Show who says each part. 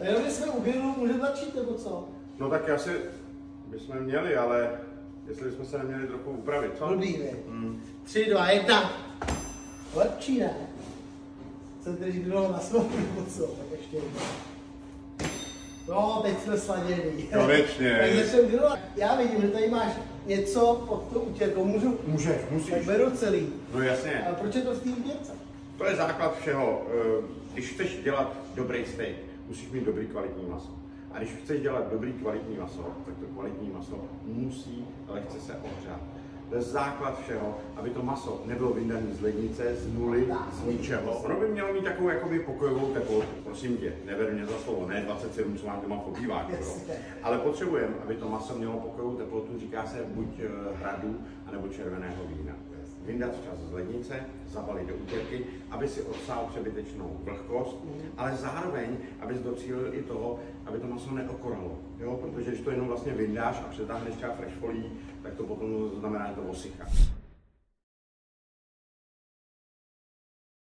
Speaker 1: A jenom, že jsme u grilu, můžeme začít, nebo co?
Speaker 2: No tak asi bychom měli, ale jestli bychom se neměli trochu upravit, co?
Speaker 1: Blbý, vy.
Speaker 2: Hmm.
Speaker 1: Tři, dva, jedna. Lepší, ne? Jsem teď griloval na svou nebo co? Tak ještě jednou. No, teď jsme sladěný.
Speaker 2: Konečně.
Speaker 1: Takže jsem grilovat. Já vidím, že tady máš něco pod tou utěrkou. Můžu?
Speaker 2: Můžeš,
Speaker 1: Tak
Speaker 2: musíš.
Speaker 1: beru celý.
Speaker 2: No jasně.
Speaker 1: Ale proč je to v té utěrce?
Speaker 2: To je základ všeho. Eh, Když chceš dělat dobrý steak, musíš mít dobrý kvalitní maso. A když chceš dělat dobrý kvalitní maso, tak to kvalitní maso musí lehce se ohřát. To je základ všeho, aby to maso nebylo vydané z lednice, z nuly, z ničeho. Ono by mělo mít takovou jakoby pokojovou teplotu, prosím tě, neber mě za slovo, ne 27, co mám doma v obýváku, jo.
Speaker 1: Jasně.
Speaker 2: Ale potřebujeme, aby to maso mělo pokojovou teplotu, říká se buď eh, hradu, anebo červeného vína vyndat včas z lednice, zabalit do útěrky, aby si odsál přebytečnou vlhkost, ale zároveň, abys docílil i toho, aby to maso neokoralo. Jo? Protože když to jenom vlastně vyndáš a přetáhneš třeba fresh folí, tak to potom znamená, že to osychá.